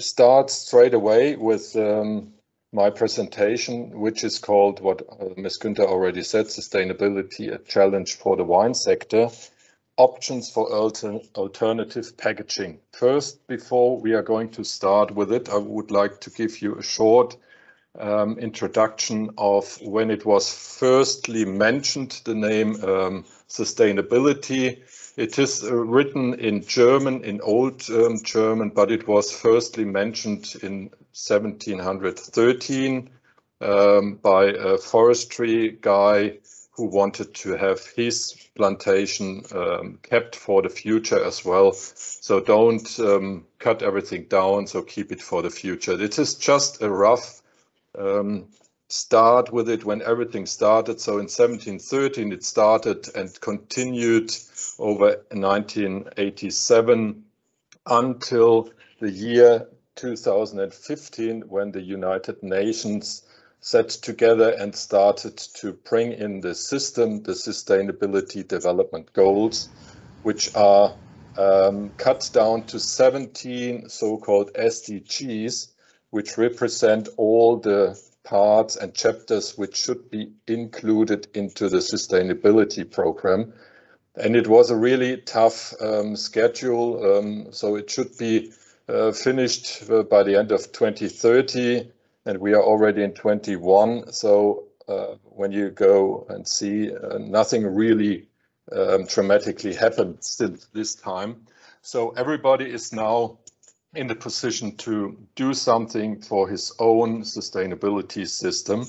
start straight away with um, my presentation, which is called what uh, Ms. Günther already said, Sustainability, a Challenge for the Wine Sector, Options for alter Alternative Packaging. First, before we are going to start with it, I would like to give you a short um, introduction of when it was firstly mentioned, the name um, sustainability. It is uh, written in German, in Old um, German, but it was firstly mentioned in 1713 um, by a forestry guy who wanted to have his plantation um, kept for the future as well. So don't um, cut everything down, so keep it for the future. It is just a rough um, start with it when everything started. So in 1713 it started and continued over 1987 until the year 2015 when the United Nations sat together and started to bring in the system the Sustainability Development Goals, which are um, cut down to 17 so-called SDGs, which represent all the parts and chapters which should be included into the sustainability program. And it was a really tough um, schedule, um, so it should be uh, finished uh, by the end of 2030, and we are already in 21. So uh, when you go and see, uh, nothing really um, dramatically happened since this time. So everybody is now in the position to do something for his own sustainability system.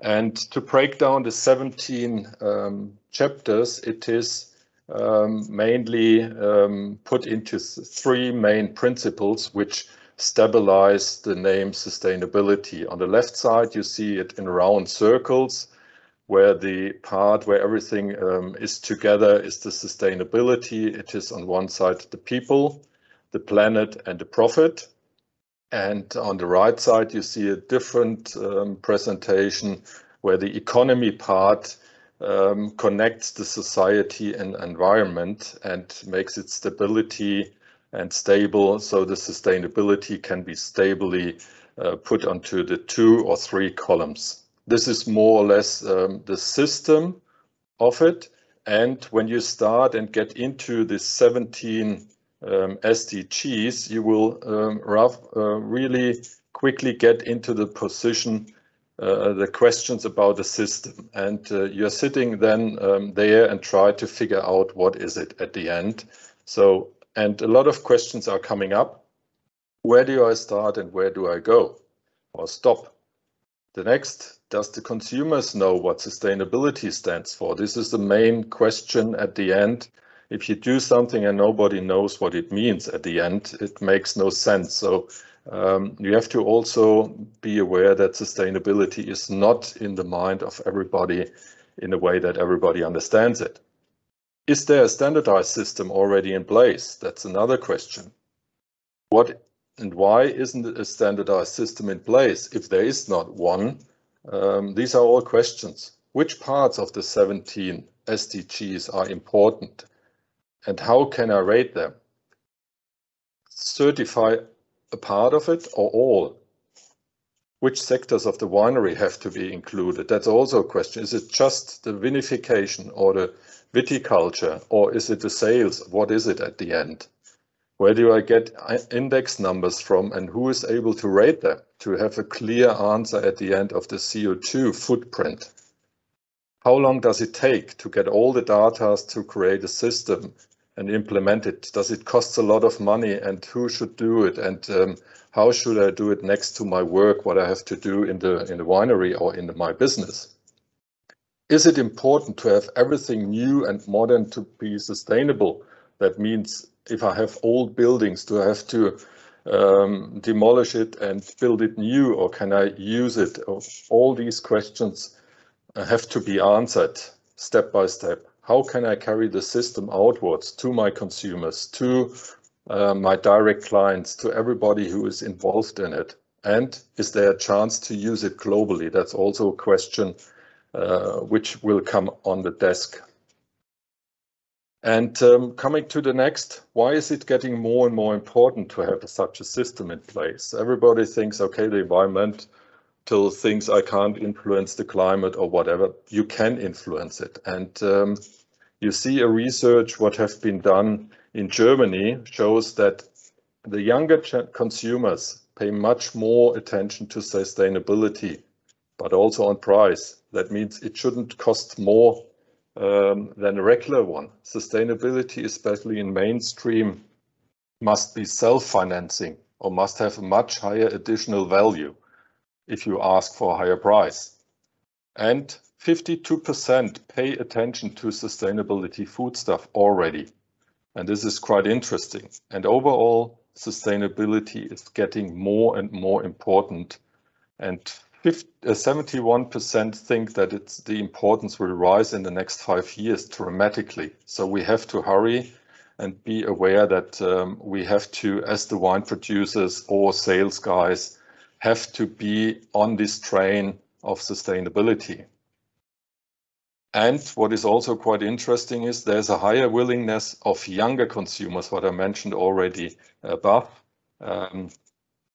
And to break down the 17 um, chapters, it is um, mainly um, put into three main principles which stabilize the name sustainability. On the left side, you see it in round circles, where the part where everything um, is together is the sustainability. It is on one side the people, the planet and the profit. And on the right side, you see a different um, presentation where the economy part um, connects the society and environment and makes it stability and stable so the sustainability can be stably uh, put onto the two or three columns. This is more or less um, the system of it. And when you start and get into the 17 um, SDGs, you will um, rough, uh, really quickly get into the position, uh, the questions about the system. And uh, you're sitting then um, there and try to figure out what is it at the end. So, and a lot of questions are coming up. Where do I start and where do I go or stop? The next, does the consumers know what sustainability stands for? This is the main question at the end if you do something and nobody knows what it means at the end, it makes no sense. So um, you have to also be aware that sustainability is not in the mind of everybody in a way that everybody understands it. Is there a standardized system already in place? That's another question. What and why isn't a standardized system in place if there is not one? Um, these are all questions. Which parts of the 17 SDGs are important? And how can I rate them? Certify a part of it or all? Which sectors of the winery have to be included? That's also a question. Is it just the vinification or the viticulture or is it the sales? What is it at the end? Where do I get index numbers from and who is able to rate them to have a clear answer at the end of the CO2 footprint? How long does it take to get all the data to create a system and implement it? Does it cost a lot of money and who should do it? And um, how should I do it next to my work, what I have to do in the, in the winery or in my business? Is it important to have everything new and modern to be sustainable? That means if I have old buildings, do I have to um, demolish it and build it new or can I use it? All these questions have to be answered step by step. How can I carry the system outwards to my consumers, to uh, my direct clients, to everybody who is involved in it? And is there a chance to use it globally? That's also a question uh, which will come on the desk. And um, coming to the next, why is it getting more and more important to have such a system in place? Everybody thinks, okay, the environment till things I can't influence the climate or whatever, you can influence it. And um, you see a research what have been done in Germany shows that the younger consumers pay much more attention to sustainability, but also on price. That means it shouldn't cost more um, than a regular one. Sustainability, especially in mainstream, must be self-financing or must have a much higher additional value if you ask for a higher price. And 52% pay attention to sustainability foodstuff already. And this is quite interesting. And overall, sustainability is getting more and more important. And 71% uh, think that it's the importance will rise in the next five years dramatically. So we have to hurry and be aware that um, we have to, as the wine producers or sales guys, have to be on this train of sustainability. And what is also quite interesting is there's a higher willingness of younger consumers, what I mentioned already above, um,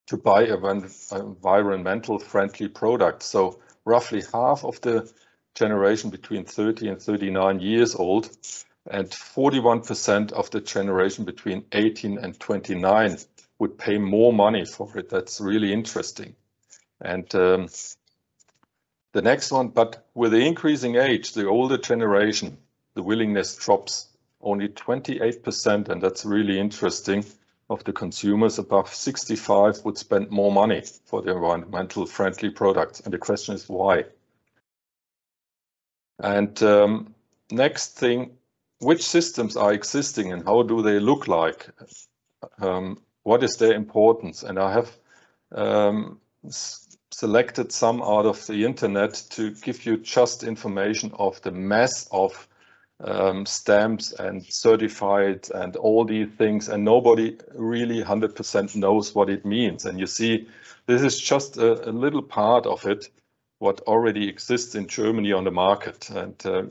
to buy environmental friendly products. So roughly half of the generation between 30 and 39 years old and 41% of the generation between 18 and 29 would pay more money for it. That's really interesting. And um, the next one, but with the increasing age, the older generation, the willingness drops only 28%, and that's really interesting, of the consumers above 65 would spend more money for the environmental friendly products. And the question is why? And um, next thing, which systems are existing and how do they look like? Um, what is their importance? And I have um, selected some out of the internet to give you just information of the mass of um, stamps and certified and all these things and nobody really 100% knows what it means. And you see this is just a, a, little part of it what already exists in Germany on the market. And uh,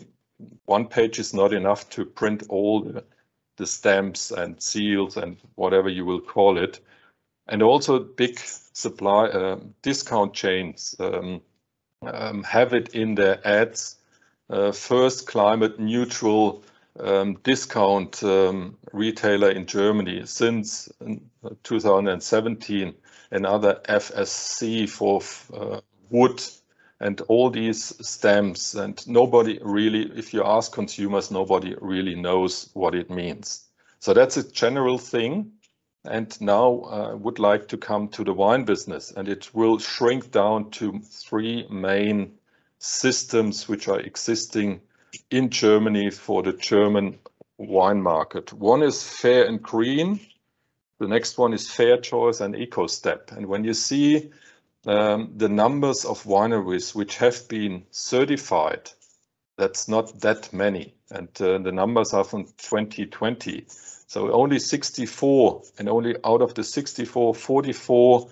one page is not enough to print all the, the stamps and seals and whatever you will call it. And also big supply uh, discount chains um, um, have it in their ads. Uh, first climate neutral um, discount um, retailer in Germany since uh, 2017. Another FSC for uh, wood and all these stamps. And nobody really, if you ask consumers, nobody really knows what it means. So that's a general thing. And now uh, I would like to come to the wine business, and it will shrink down to three main systems which are existing in Germany for the German wine market. One is fair and green. The next one is fair choice and EcoStep. And when you see um, the numbers of wineries which have been certified, that's not that many. And uh, the numbers are from 2020. So only 64, and only out of the 64, 44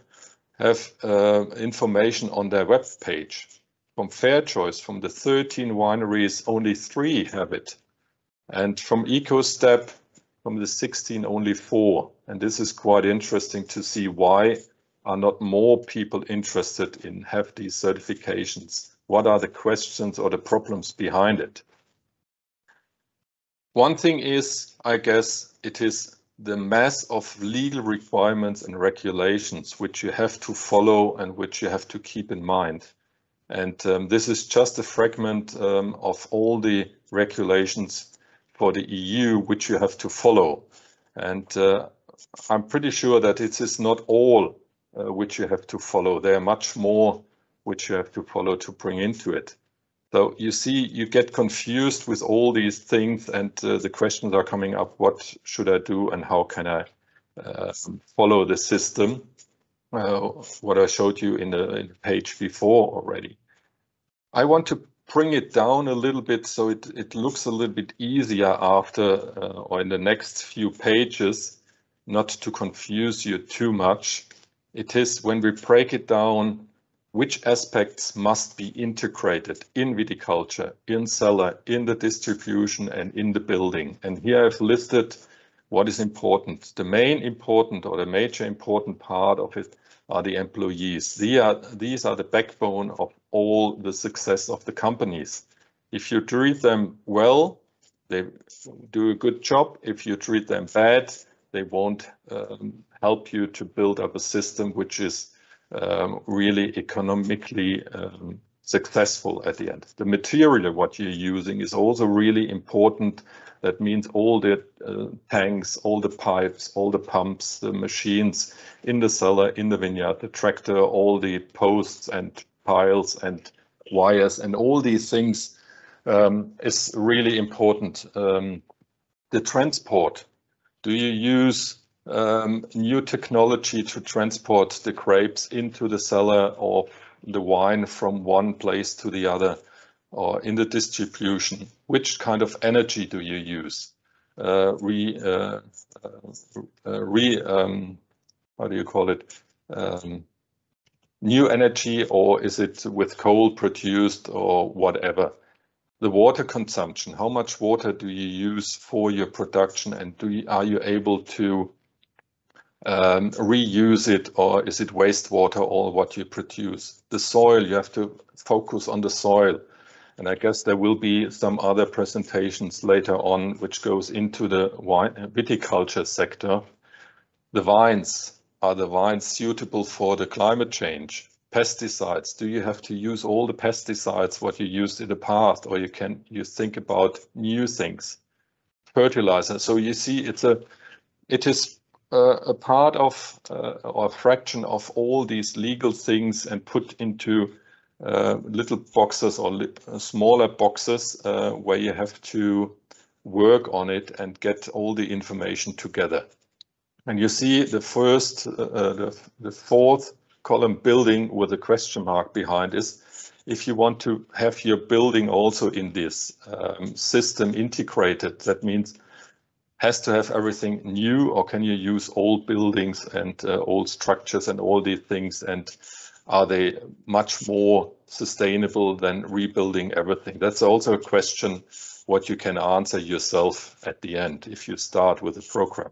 have uh, information on their web page. From Fair Choice, from the 13 wineries, only three have it. And from EcoStep, from the 16, only four. And this is quite interesting to see why are not more people interested in have these certifications? What are the questions or the problems behind it? One thing is, I guess, it is the mass of legal requirements and regulations which you have to follow and which you have to keep in mind. And um, this is just a fragment um, of all the regulations for the EU which you have to follow. And uh, I'm pretty sure that it is not all uh, which you have to follow. There are much more which you have to follow to bring into it. So you see, you get confused with all these things and uh, the questions are coming up, what should I do and how can I uh, follow the system? Uh, what I showed you in the, in the, page before already. I want to bring it down a little bit so it, it looks a little bit easier after uh, or in the next few pages, not to confuse you too much. It is when we break it down which aspects must be integrated in viticulture, in cellar, in the distribution, and in the building. And here I've listed what is important. The main important or the major important part of it are the employees. These are, these are the backbone of all the success of the companies. If you treat them well, they do a good job. If you treat them bad, they won't um, help you to build up a system which is um, really economically um, successful at the end. The material what you're using is also really important that means all the uh, tanks, all the pipes, all the pumps, the machines in the cellar, in the vineyard, the tractor, all the posts and piles and wires and all these things um, is really important. Um, the transport, do you use um, new technology to transport the grapes into the cellar or the wine from one place to the other? or in the distribution, which kind of energy do you use? Uh, re, uh, uh, re um, how do you call it? Um, new energy, or is it with coal produced or whatever? The water consumption, how much water do you use for your production and do you, are you able to um, reuse it or is it wastewater or what you produce? The soil, you have to focus on the soil. And I guess there will be some other presentations later on which goes into the wine, viticulture sector. The vines, are the vines suitable for the climate change? Pesticides, do you have to use all the pesticides what you used in the past or you can you think about new things? Fertilizer, so you see it's a, it is a part of uh, or a fraction of all these legal things and put into uh, little boxes or li uh, smaller boxes where you have to work on it and get all the information together. And you see the first, the, the fourth column building with a question mark behind is if you want to have your building also in this um, system integrated, that means has to have everything new or can you use old buildings and uh, old structures and all these things and are they much more sustainable than rebuilding everything? That's also a question what you can answer yourself at the end if you start with a program.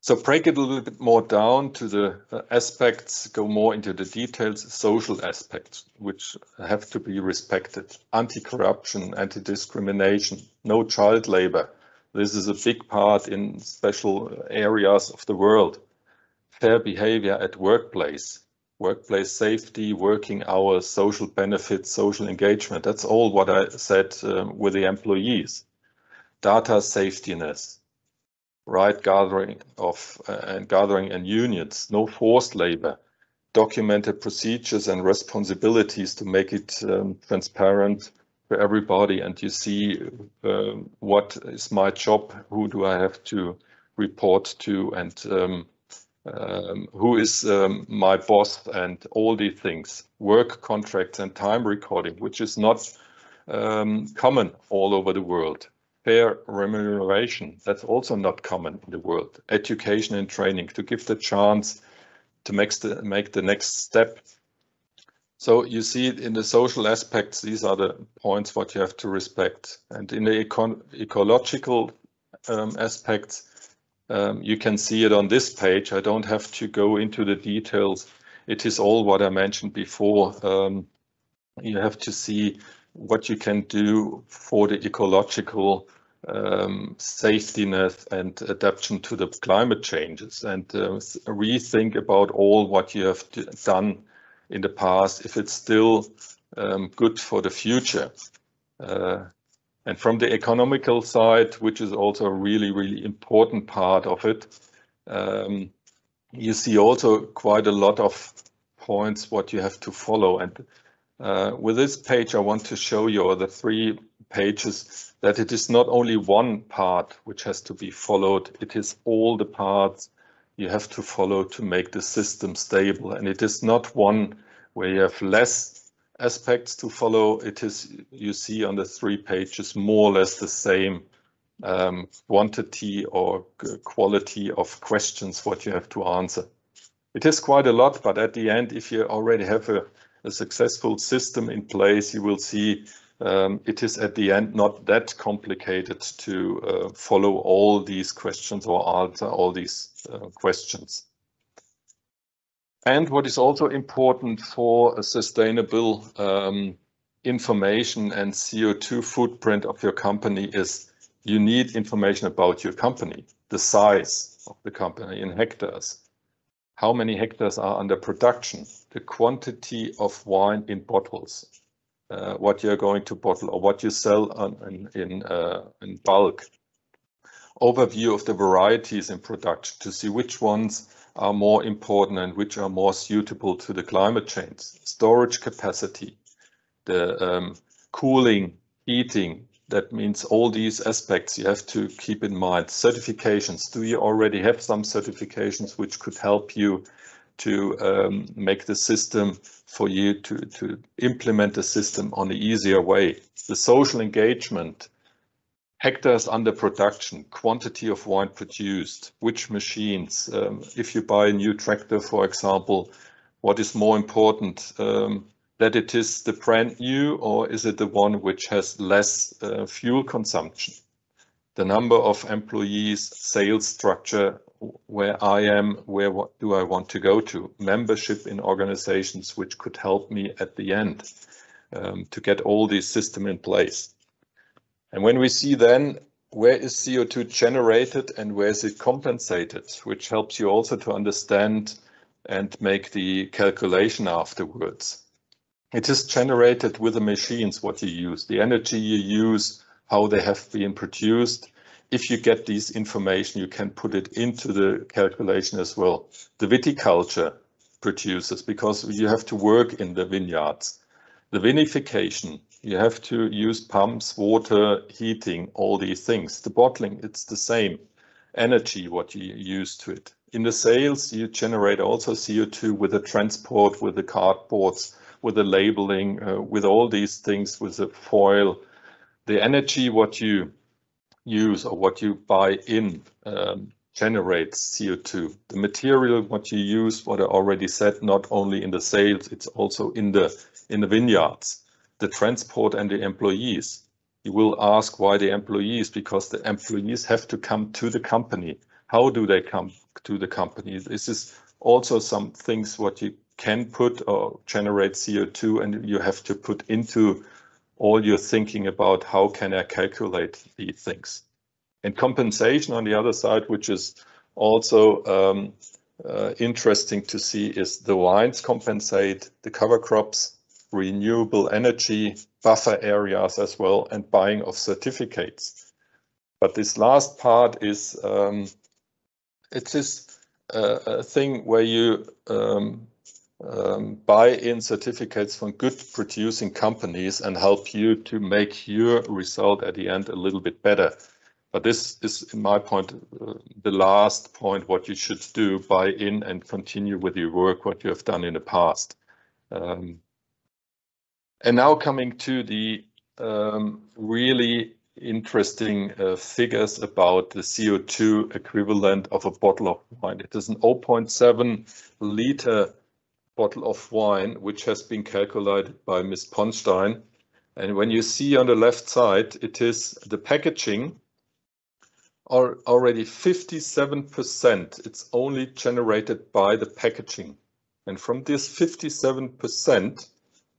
So break it a little bit more down to the uh, aspects, go more into the details, social aspects, which have to be respected. Anti-corruption, anti-discrimination, no child labor. This is a big part in special areas of the world fair behavior at workplace, workplace safety, working hours, social benefits, social engagement. That's all what I said um, with the employees. Data safetyness, right gathering of uh, and gathering and unions, no forced labor, documented procedures and responsibilities to make it um, transparent for everybody. And you see um, what is my job, who do I have to report to, and um, um, who is um, my boss and all these things, work contracts and time recording, which is not um, common all over the world. Fair remuneration, that's also not common in the world. Education and training to give the chance to make the, make the next step. So you see in the social aspects, these are the points what you have to respect. And in the eco ecological um, aspects, um, you can see it on this page. I don't have to go into the details. It is all what I mentioned before. Um, you have to see what you can do for the ecological um, and adaptation to the climate changes and uh, rethink about all what you have done in the past if it's still um, good for the future. Uh, and from the economical side, which is also a really, really important part of it, um, you see also quite a lot of points what you have to follow. And uh, with this page, I want to show you the three pages that it is not only one part which has to be followed, it is all the parts you have to follow to make the system stable. And it is not one where you have less aspects to follow, it is, you see on the three pages, more or less the same um, quantity or quality of questions what you have to answer. It is quite a lot, but at the end, if you already have a, a successful system in place, you will see um, it is at the end not that complicated to uh, follow all these questions or answer all these uh, questions. And what is also important for a sustainable um, information and CO2 footprint of your company is you need information about your company, the size of the company in hectares, how many hectares are under production, the quantity of wine in bottles, uh, what you're going to bottle or what you sell on, in, in, uh, in bulk. Overview of the varieties in production to see which ones are more important and which are more suitable to the climate change. Storage capacity, the um, cooling, heating, that means all these aspects you have to keep in mind. Certifications, do you already have some certifications which could help you to um, make the system for you to, to implement the system on an easier way. The social engagement, hectares under production, quantity of wine produced, which machines, um, if you buy a new tractor, for example, what is more important, um, that it is the brand new or is it the one which has less uh, fuel consumption? The number of employees, sales structure, where I am, where what do I want to go to? Membership in organizations which could help me at the end um, to get all this system in place. And when we see then where is CO2 generated and where is it compensated, which helps you also to understand and make the calculation afterwards. It is generated with the machines, what you use, the energy you use, how they have been produced, if you get this information, you can put it into the calculation as well. The viticulture producers, because you have to work in the vineyards. The vinification, you have to use pumps, water, heating, all these things. The bottling, it's the same energy, what you use to it. In the sales, you generate also CO2 with the transport, with the cardboards, with the labeling, uh, with all these things, with the foil. The energy, what you use or what you buy in um, generates CO2. The material, what you use, what I already said, not only in the sales, it's also in the in the vineyards, the transport and the employees. You will ask why the employees, because the employees have to come to the company. How do they come to the company? This is also some things what you can put or generate CO2 and you have to put into all you're thinking about how can I calculate these things. And compensation on the other side, which is also um, uh, interesting to see is the wines compensate the cover crops, renewable energy, buffer areas as well, and buying of certificates. But this last part is um, it is a, a, thing where you um, um, buy in certificates from good producing companies and help you to make your result at the end a little bit better. But this is, in my point, uh, the last point what you should do, buy in and continue with your work, what you have done in the past. Um, and now coming to the um, really interesting uh, figures about the CO2 equivalent of a bottle of wine. It is an 0.7 liter bottle of wine, which has been calculated by Ms. Ponstein. And when you see on the left side, it is the packaging are already 57%. It's only generated by the packaging. And from this 57%,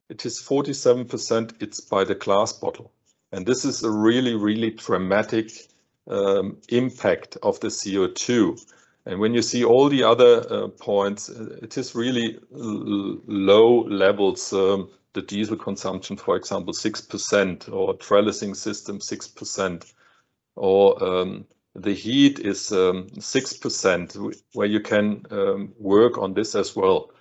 it is 47%, it's by the glass bottle. And this is a really, really dramatic um, impact of the CO2. And when you see all the other uh, points, uh, it is really low levels. Um, the diesel consumption, for example, 6%, or trellising system, 6%, or um, the heat is 6%, um, where you can um, work on this as well.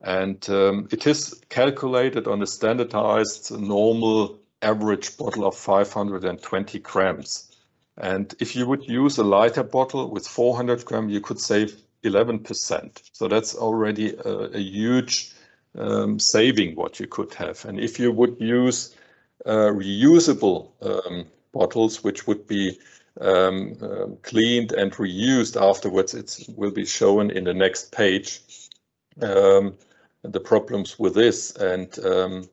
And um, it is calculated on a standardized normal average bottle of 520 grams. And if you would use a lighter bottle with 400 gram, you could save 11%. So that's already a, a huge um, saving what you could have. And if you would use uh, reusable um, bottles, which would be um, uh, cleaned and reused afterwards, it will be shown in the next page. um, the problems with this. And um,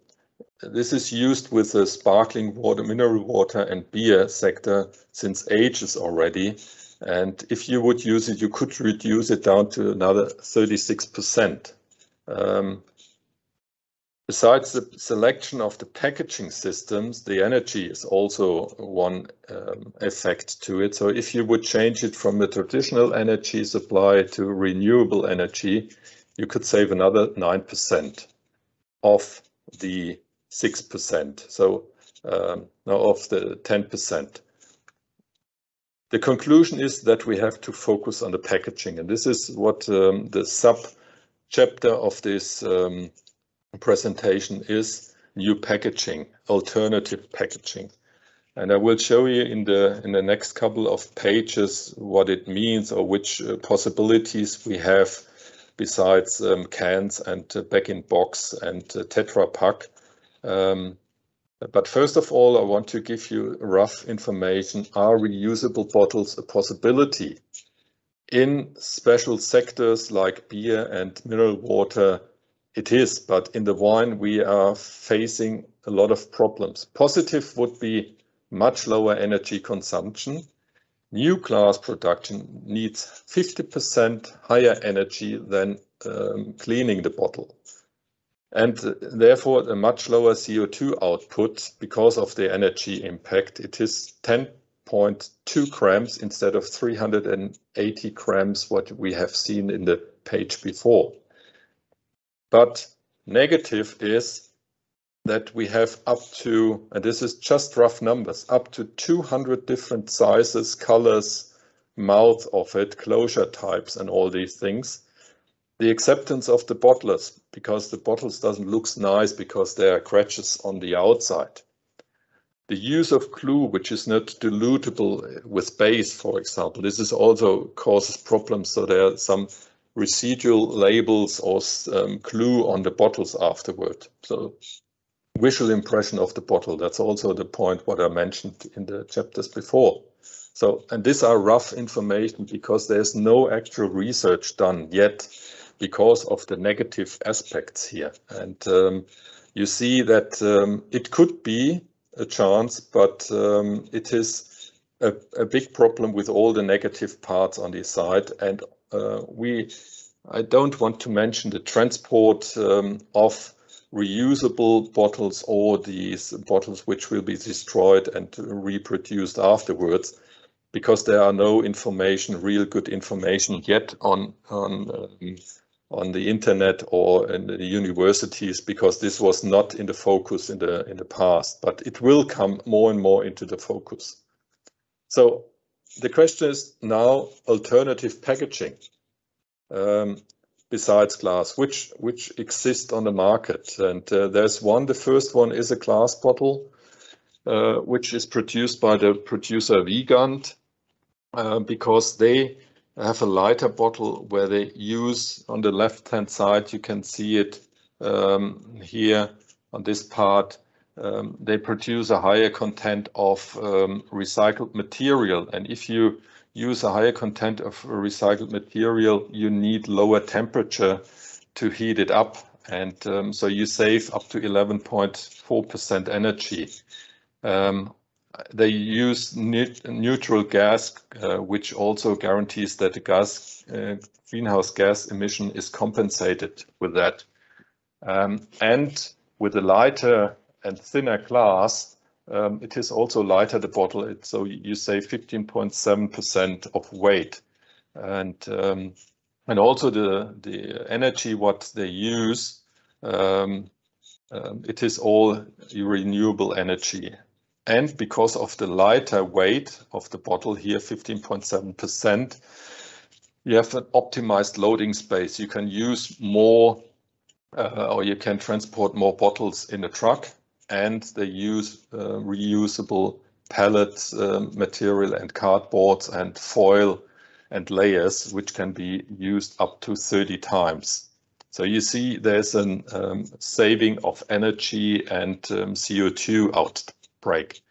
this is used with the sparkling water, mineral water and beer sector since ages already. And if you would use it, you could reduce it down to another 36%. Um, besides the selection of the packaging systems, the energy is also one um, effect to it. So if you would change it from the traditional energy supply to renewable energy, you could save another 9% of the 6%. So um, now of the 10%. The conclusion is that we have to focus on the packaging, and this is what um, the sub chapter of this um, presentation is new packaging, alternative packaging. And I will show you in the in the next couple of pages what it means or which uh, possibilities we have besides um, cans and uh, bag-in-box and uh, Tetra Pak. Um, but first of all, I want to give you rough information. Are reusable bottles a possibility? In special sectors like beer and mineral water, it is, but in the wine, we are facing a lot of problems. Positive would be much lower energy consumption. New glass production needs 50% higher energy than um, cleaning the bottle and therefore a much lower CO2 output because of the energy impact. It is 10.2 grams instead of 380 grams, what we have seen in the page before. But negative is that we have up to, and this is just rough numbers, up to 200 different sizes, colors, mouth of it, closure types, and all these things the acceptance of the bottlers because the bottles doesn't look nice because there are scratches on the outside. The use of glue, which is not dilutable with base, for example, this is also causes problems. So there are some residual labels or um, glue on the bottles afterward. So visual impression of the bottle, that's also the point what I mentioned in the chapters before. So, and these are rough information because there's no actual research done yet because of the negative aspects here. And um, you see that um, it could be a chance, but um, it is a, a, big problem with all the negative parts on the side. And uh, we, I don't want to mention the transport um, of reusable bottles or these bottles which will be destroyed and reproduced afterwards because there are no information, real good information yet on on um, on the internet or in the universities because this was not in the focus in the in the past but it will come more and more into the focus. So the question is now alternative packaging um, besides glass which which exist on the market? And uh, there's one the first one is a glass bottle uh, which is produced by the producer Wiegand uh, because they have a lighter bottle where they use on the left hand side, you can see it um, here on this part. Um, they produce a higher content of um, recycled material. And if you use a higher content of recycled material, you need lower temperature to heat it up. And um, so you save up to 11.4% energy. Um, they use neutral gas, uh, which also guarantees that the gas uh, greenhouse gas emission is compensated with that. Um, and with a lighter and thinner glass, um, it is also lighter the bottle. It, so you save 15.7% of weight, and um, and also the the energy what they use. Um, um, it is all renewable energy and because of the lighter weight of the bottle here, 15.7%, you have an optimized loading space. You can use more uh, or you can transport more bottles in a truck and they use uh, reusable pallet uh, material and cardboards and foil and layers, which can be used up to 30 times. So you see there's a um, saving of energy and um, CO2 out break.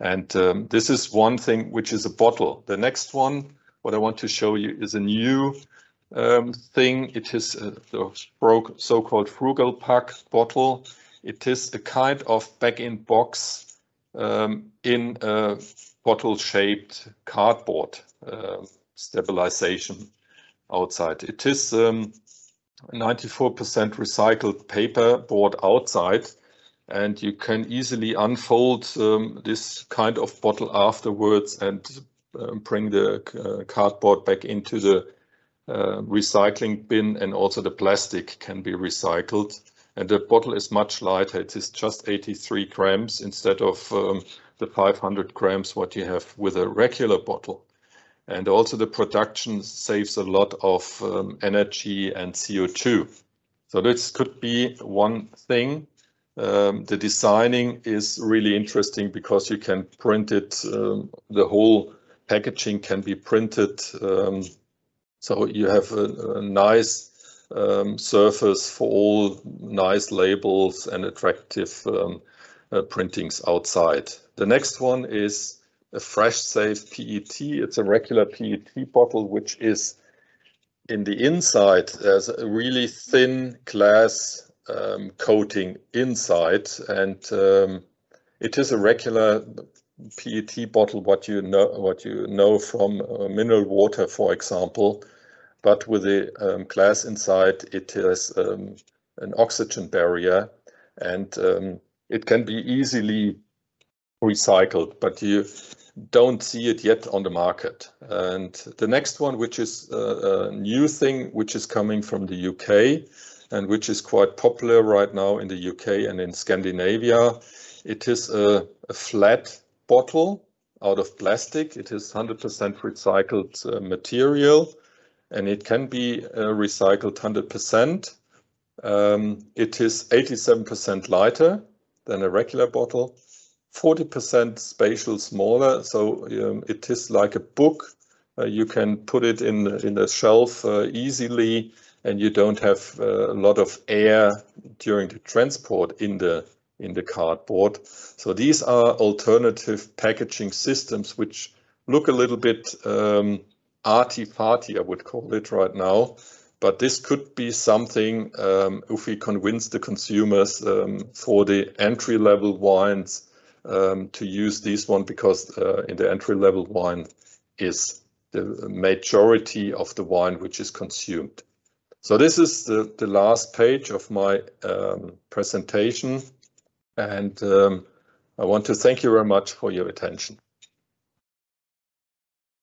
And um, this is one thing which is a bottle. The next one, what I want to show you is a new um, thing. It is uh, the so-called Frugalpac bottle. It is a kind of bag-in-box um, in a bottle-shaped cardboard uh, stabilization outside. It is 94% um, recycled paper board outside and you can easily unfold um, this kind of bottle afterwards and uh, bring the uh, cardboard back into the uh, recycling bin and also the plastic can be recycled. And the bottle is much lighter. It is just 83 grams instead of um, the 500 grams what you have with a regular bottle. And also the production saves a lot of um, energy and CO2. So this could be one thing um, the designing is really interesting because you can print it, um, the whole packaging can be printed. Um, so you have a, a nice um, surface for all nice labels and attractive um, uh, printings outside. The next one is a fresh safe PET. It's a regular PET bottle, which is in the inside, there's a really thin glass um, coating inside, and um, it is a regular PET bottle. What you know, what you know from uh, mineral water, for example, but with the um, glass inside, it has um, an oxygen barrier, and um, it can be easily recycled. But you don't see it yet on the market. And the next one, which is a, a new thing, which is coming from the UK, and which is quite popular right now in the UK and in Scandinavia. It is a, a flat bottle out of plastic. It is 100% recycled uh, material and it can be uh, recycled 100%. Um, it is 87% lighter than a regular bottle, 40% spatial smaller. So um, it is like a book. Uh, you can put it in, in a shelf uh, easily and you don't have uh, a lot of air during the transport in the in the cardboard. So these are alternative packaging systems which look a little bit um, arty-farty, I would call it right now. But this could be something um, if we convince the consumers um, for the entry-level wines um, to use this one because uh, in the entry-level wine is the majority of the wine which is consumed. So this is the, the last page of my um, presentation. And um, I want to thank you very much for your attention.